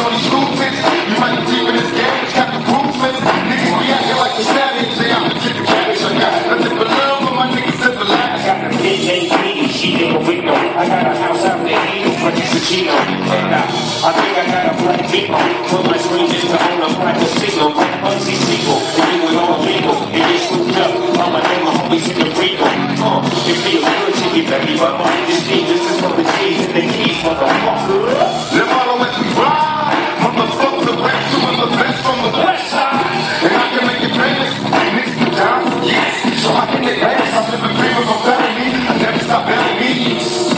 on these stupid. You might be deep in this game, got the roofing. Niggas be acting like the savage. Say I'm the kid of cabbage. I got nothing but love for my niggas that for life. I got the ain't me, she in a window. I got a house out the eagle, it's a Gino. And I, I think I got a black people. Put my screen just to own a private signal. Unsee sequel, and you was all legal. And get swooped up, all my name, my homies in the Rico. Uh, it feels good to get back, but my this is for the G's peace.